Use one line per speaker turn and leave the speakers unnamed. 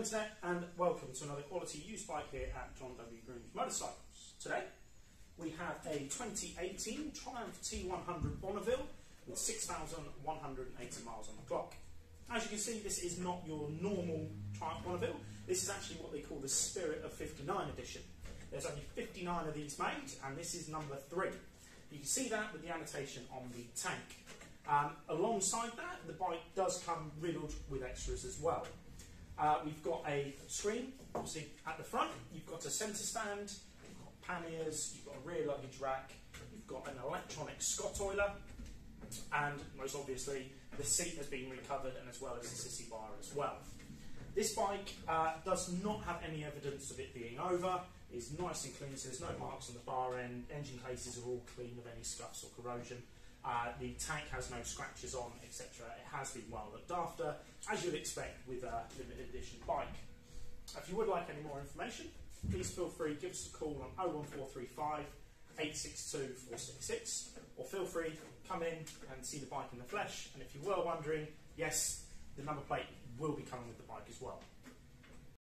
Internet, and welcome to another quality used bike here at John W. Groombridge Motorcycles. Today we have a 2018 Triumph T100 Bonneville with 6,180 miles on the clock. As you can see, this is not your normal Triumph Bonneville. This is actually what they call the Spirit of 59 edition. There's only 59 of these made, and this is number three. You can see that with the annotation on the tank. Um, alongside that, the bike does come riddled with extras as well. Uh, we've got a screen, obviously at the front. You've got a centre stand, you've got panniers, you've got a rear luggage rack, you've got an electronic Scottoiler, and most obviously the seat has been recovered, and as well as the sissy bar as well. This bike uh, does not have any evidence of it being over. It's nice and clean, so there's no marks on the bar end. Engine cases are all clean of any scuffs or corrosion. Uh, the tank has no scratches on, etc. It has been well looked after, as you'd expect with a limited edition bike. If you would like any more information, please feel free to give us a call on 01435 862 466, or feel free come in and see the bike in the flesh. And if you were wondering, yes, the number plate will be coming with the bike as well.